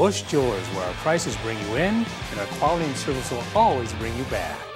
Bush Jewelers, where our prices bring you in and our quality and service will always bring you back.